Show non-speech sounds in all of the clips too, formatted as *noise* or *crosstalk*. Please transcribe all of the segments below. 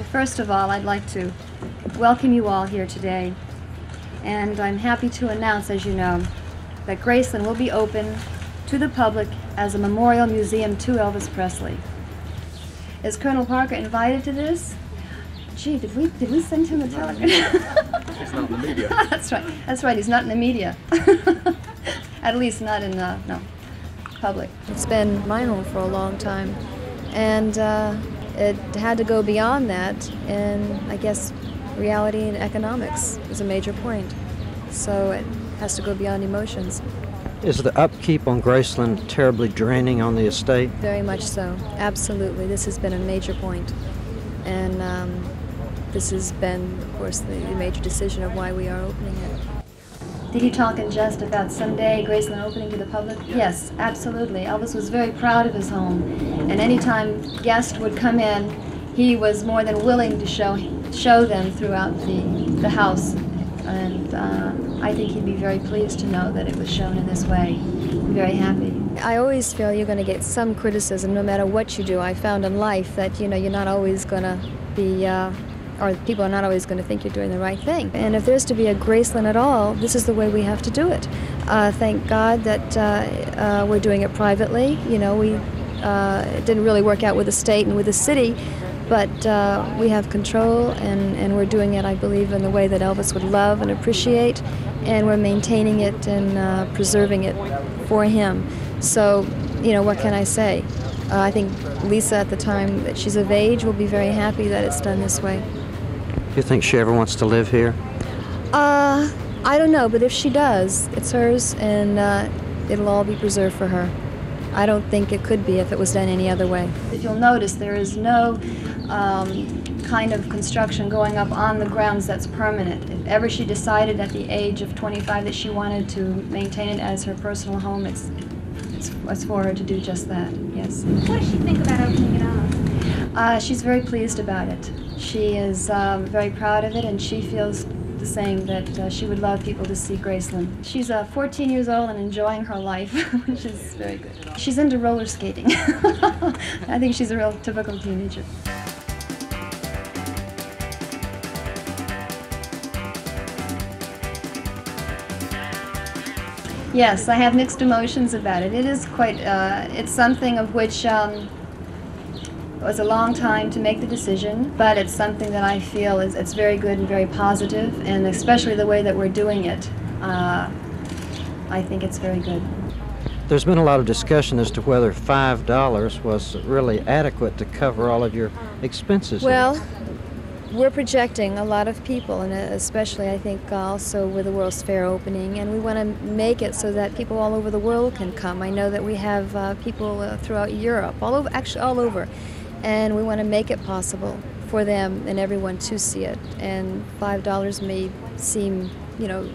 Well, first of all, I'd like to welcome you all here today. And I'm happy to announce, as you know, that Graceland will be open to the public as a memorial museum to Elvis Presley. Is Colonel Parker invited to this? Gee, did we did we send him a telegram? *laughs* He's not in the media. *laughs* That's right. That's right. He's not in the media. *laughs* At least not in the no public. It's been my home for a long time, and uh, it had to go beyond that. And I guess reality and economics is a major point. So it has to go beyond emotions. Is the upkeep on Graceland terribly draining on the estate? Very much so. Absolutely. This has been a major point. And um, this has been, of course, the, the major decision of why we are opening it. Did he talk in jest about someday Graceland opening to the public? Yes, absolutely. Elvis was very proud of his home, and anytime guests would come in, he was more than willing to show show them throughout the the house, and uh, I think he'd be very pleased to know that it was shown in this way. I'm very happy. I always feel you're going to get some criticism no matter what you do. I found in life that you know you're not always going to be. Uh, or people are not always going to think you're doing the right thing. And if there's to be a Graceland at all, this is the way we have to do it. Uh, thank God that uh, uh, we're doing it privately. You know, we uh, it didn't really work out with the state and with the city, but uh, we have control, and, and we're doing it, I believe, in the way that Elvis would love and appreciate, and we're maintaining it and uh, preserving it for him. So, you know, what can I say? I think Lisa, at the time that she's of age, will be very happy that it's done this way. Do you think she ever wants to live here? Uh, I don't know, but if she does, it's hers and uh, it'll all be preserved for her. I don't think it could be if it was done any other way. If you'll notice, there is no um, kind of construction going up on the grounds that's permanent. If ever she decided at the age of 25 that she wanted to maintain it as her personal home, it's, it's, it's for her to do just that, yes. What does she think about opening it up? Uh, she's very pleased about it. She is um, very proud of it, and she feels the same that uh, she would love people to see Graceland. She's uh, 14 years old and enjoying her life, *laughs* which is very good. She's into roller skating. *laughs* I think she's a real typical teenager. Yes, I have mixed emotions about it. It is quite, uh, it's something of which um, it was a long time to make the decision, but it's something that I feel is it's very good and very positive, and especially the way that we're doing it. Uh, I think it's very good. There's been a lot of discussion as to whether $5 was really adequate to cover all of your expenses. Well, we're projecting a lot of people, and especially I think also with the World's Fair opening, and we want to make it so that people all over the world can come. I know that we have uh, people uh, throughout Europe, all over, actually all over, and we want to make it possible for them and everyone to see it. And five dollars may seem, you know,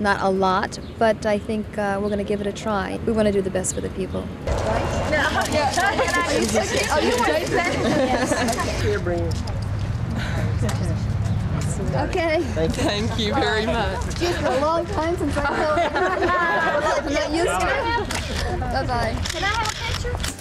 not a lot, but I think uh, we're going to give it a try. We want to do the best for the people. Okay. Thank you very much. It's been a long time since I felt *laughs* *laughs* I'm not used to it. Bye bye. Can I have a